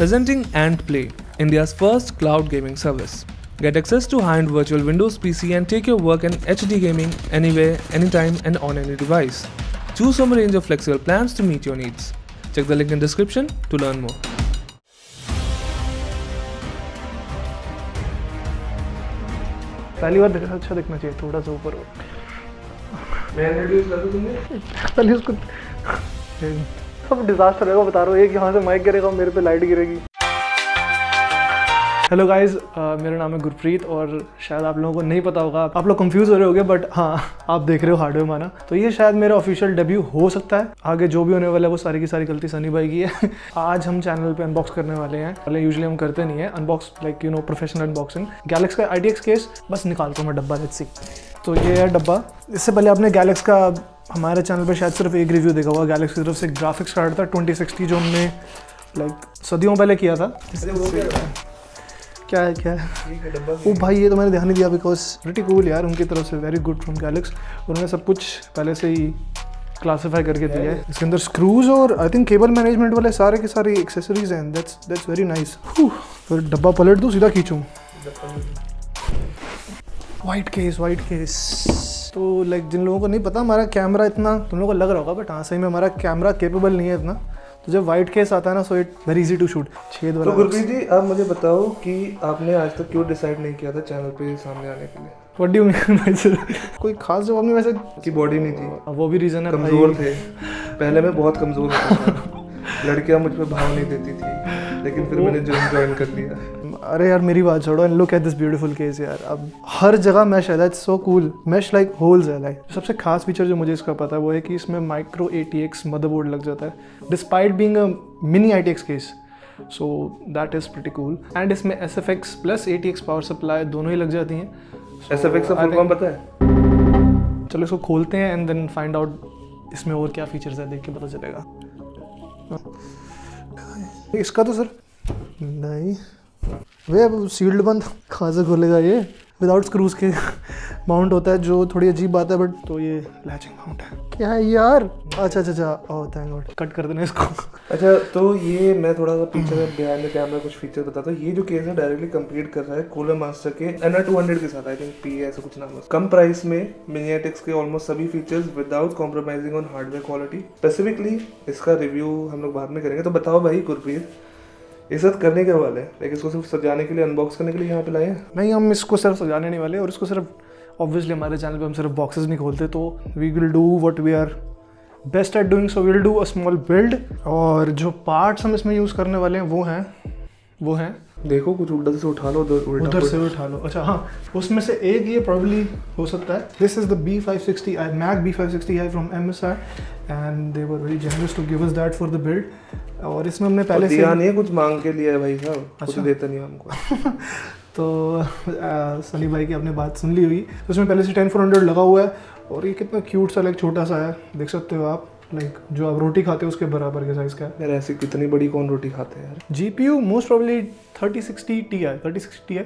Presenting Ant Play, India's first cloud gaming service. Get access to high-end virtual Windows PC and take your work and HD gaming anywhere, anytime and on any device. Choose from a range of flexible plans to meet your needs. Check the link in description to learn more. पहली बार देखा अच्छा दिखना चाहिए थोड़ा सा ऊपर हो मैं इंट्रोड्यूस कर दूं तुमने पहले उसको सब डिजास्टर है, वो बता रहा हूँ। एक यहाँ से माइक गिरेगा, मेरे पे लाइट गिरेगी। हेलो गाइस मेरा नाम है गुरप्रीत और शायद आप लोगों को नहीं पता होगा, आप लोग कंफ्यूज हो रहे होगे बट हाँ आप देख रहे हो हार्डवेयर माना। तो ये शायद मेरा ऑफिशियल डेब्यू हो सकता है। आगे जो भी होने वाला है, वो सारी की सारी गलती सनी भाई की है। आज हम चैनल पे अनबॉक्स करने वाले हैं। पहले यूजुअली हम करते नहीं है। Unbox like you know professional unboxing Galax का आईटीएक्स केस बस निकालता हूँ मैं डब्बा लेट्स सी तो ये है डब्बा। इससे पहले आपने गैलेक्स का हमारे चैनल पे शायद सिर्फ़ एक रिव्यू देखा हुआ गैलेक्स की तरफ़ से ग्राफिक्स कार्ड था ट्वेंटी सिक्सटी जो हमने लाइक सदियों पहले किया था। क्या है क्या है? ओ भाई ये तो मैंने ध्यान नहीं दिया बिकॉज़ प्रिटी कूल यार उनकी तरफ़ से वेरी गुड फ्रॉम गैलेक्स उन्होंने सब कुछ पहले से ही क्लासीफाई करके दिया है। इसके अंदर स्क्रूज और आई थिंक केबल मैनेजमेंट वाले सारे के सारे एक्सेसरीज हैं। दैट्स दैट्स वेरी नाइस फिर डब्बा पलट दूँ सीधा खींचूँ? वाइट केस वाइट केस तो लाइक जिन लोगों को नहीं पता हमारा कैमरा इतना तुम लोगों को लग रहा होगा बट हाँ सही में हमारा कैमरा केपेबल नहीं है इतना। तो जब वाइट केस आता है ना so it very easy to shoot छेद वाला तो गुरप्रीत जी आप मुझे बताओ कि आपने आज तक क्यों डिसाइड नहीं किया था चैनल पे सामने आने के लिए? व्हाट डू मीन सर कोई खास जवाब नहीं वैसे कि बॉडी नहीं थी। वो भी रीजन है कमज़ोर थे। पहले मैं बहुत कमज़ोर था। लड़कियाँ मुझ पे भाव नहीं देती थी लेकिन फिर मैंने जिम ज्वाइन कर लिया। अरे यार मेरी बात छोड़ो and look at this beautiful case यार। अब हर जगह मैश है that's so cool mesh like holes है लाइक सबसे खास फीचर जो मुझे इसका पता है वो है कि इसमें micro A T X motherboard लग जाता है despite being a mini I T X case so that is pretty cool and इसमें S F X plus A T X power supply दोनों ही लग जाती हैं। एस एफ़ एक्स का फुल फॉर्म पता है? चलो इसको खोलते हैं एंड देन फाइंड आउट इसमें और क्या फीचर्स है देख के पता चलेगा। इसका तो सर नहीं। वे अब सील्ड बंद कहाँ से खोलेगा ये विदाउट स्क्रूज के माउंट होता है जो थोड़ी अजीब बात है बट तो ये लैचिंग माउंट है। क्या है यार? अच्छा अच्छा अच्छा। ओह थैंक गॉड कट कर देना इसको। अच्छा तो ये मैं थोड़ा सा पीछे में बिहाइंड द कैमरा कुछ फीचर बताता हूँ। ये जो केस है डायरेक्टली कंप्लीट कर रहा है कूलर मास्टर के एन टू हंड्रेड के साथ आई थिंक पी ऐसा कुछ नाम है। कम प्राइस में मिनियाटेक्स के ऑलमोस्ट सभी features without compromising on hardware quality specifically इसका रिव्यू हम लोग बाद में करेंगे। तो बताओ भाई गुरप्रीत इस सब करने के वाले लेकिन इसको सिर्फ़ सजाने के लिए अनबॉक्स करने के लिए यहाँ पे लाए हैं? नहीं, हम इसको सिर्फ़ सजाने नहीं वाले, और इसको सिर्फ़ ऑब्वियसली हमारे चैनल पे हम सिर्फ़ बॉक्सेस नहीं खोलते तो we will do what we are best at doing so will do a small build और जो पार्ट्स हम इसमें यूज़ करने वाले हैं, वो हैं वो है। देखो कुछ उल्टा से उठा लो उधर उधर से उठा लो। अच्छा हाँ उसमें से एक ये प्रॉब्ली हो सकता है। This is the B five sixty I MAG B five sixty I from M S I and they were very generous to give us that for the build और इसमें हमने पहले से नहीं है कुछ मांग के लिए है भाई साहब। अच्छा। कुछ। देता नहीं हमको। तो सनी भाई की आपने बात सुन ली हुई तो उसमें पहले से टेन फोर हंड्रेड लगा हुआ है और ये कितना क्यूट सा लाइक छोटा सा है। देख सकते हो आप। लाइक जो आप रोटी खाते हो उसके बराबर के साइज़ का है। यार ऐसी कितनी बड़ी कौन रोटी खाते हैं यार? G P U most probably thirty sixty Ti है थर्टी सिक्सटी टी है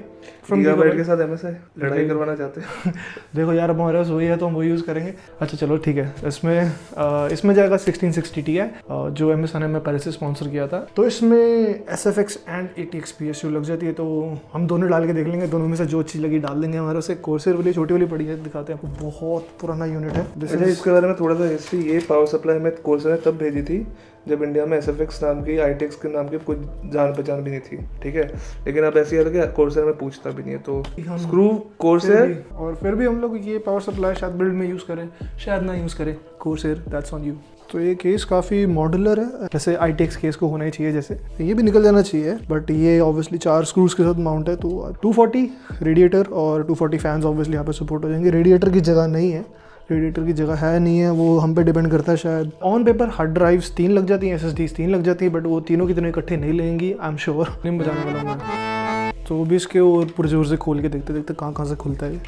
फ्रॉम के साथ एमएसआई लड़ाई करवाना चाहते हैं। देखो यार हमारे पास वही है तो हम वो यूज़ करेंगे। अच्छा चलो ठीक है। इसमें आ, इसमें जाएगा सिक्सटीन सिक्सटी टी है जो एम एस ने मैं पहले से स्पॉन्सर किया था। तो इसमें S F X and A T X P S U लग जाती है। तो हम दोनों डाल के देख लेंगे। दोनों में से जो चीज़ लगी डाल देंगे हमारे से कोर्सेर वाली छोटी वाली पड़ी है दिखाते हैं। आपको बहुत पुराना यूनिट है। अच्छा इसके बारे में थोड़ा सा हिस्ट्री ये पावर सप्लाई में कोर्स ने तब भेजी थी जब इंडिया में एसएफएक्स नाम की आई के नाम की कोई जान पहचान भी नहीं थी ठीक है? लेकिन अब ऐसी है कि कोर्सर में पूछता भी नहीं है तो स्क्रू फिर कोर्सर और फिर भी हम लोग ये पावर सप्लाई शायद बिल्ड में यूज़ करें शायद ना यूज़ करें कोर्सेर दैट्स ऑन यू तो ये केस काफ़ी मॉडुलर है जैसे आई केस को होना ही चाहिए जैसे। ये भी निकल जाना चाहिए बट ये ऑब्वियसली चार स्क्रूज के साथ माउंट है तो 240 रेडिएटर और 240 फैंस ऑब्वियसली यहाँ पे सपोर्ट हो जाएँगे। रेडिएटर की जगह नहीं है रेडिएटर की जगह है नहीं है वो हम पे डिपेंड करता है शायद। ऑन पेपर हार्ड ड्राइव्स तीन लग जाती हैं एस तीन लग जाती है बट वो तीनों की तीनों इकट्ठे नहीं लेंगी आई एम श्योर नहीं बजाने वाला मैं। तो भी इसके और पूरे ज़ोर से खोल के देखते देखते कहाँ कहाँ से खुलता है।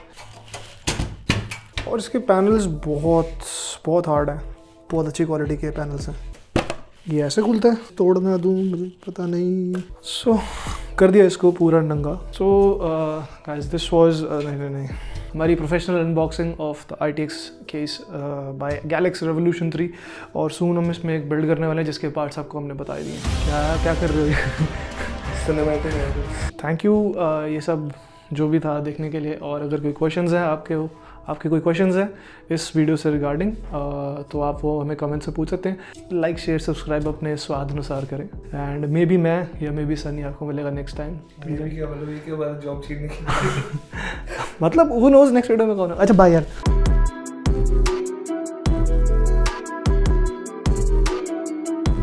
और इसके पैनल्स बहुत बहुत हार्ड हैं। बहुत अच्छी क्वालिटी के पैनल्स हैं। ये ऐसे खुलता है तोड़ ना दूँ मुझे पता नहीं। सो so, कर दिया इसको पूरा नंगा। सो गाइस दिस वाज नहीं नहीं नहीं। हमारी professional unboxing of the I case by Galax revolution three और सून हम इसमें एक बिल्ड करने वाले हैं जिसके पार्ट्स आपको हमने बताए दिए क्या क्या कर रहे हो? थैंक यू ये सब जो भी था देखने के लिए और अगर कोई क्वेश्चंस हैं आपके हो आपके कोई क्वेश्चन हैं इस वीडियो से रिगार्डिंग तो आप वो हमें कमेंट से पूछ सकते हैं। लाइक शेयर सब्सक्राइब अपने स्वाद अनुसार करें। एंड मे बी मैं या मे बी सनी आपको मिलेगा नेक्स्ट टाइम मतलब ये के बाद जॉब छीनने मतलब वो नोज़ नेक्स्ट वीडियो में कौन है? अच्छा बाय यार।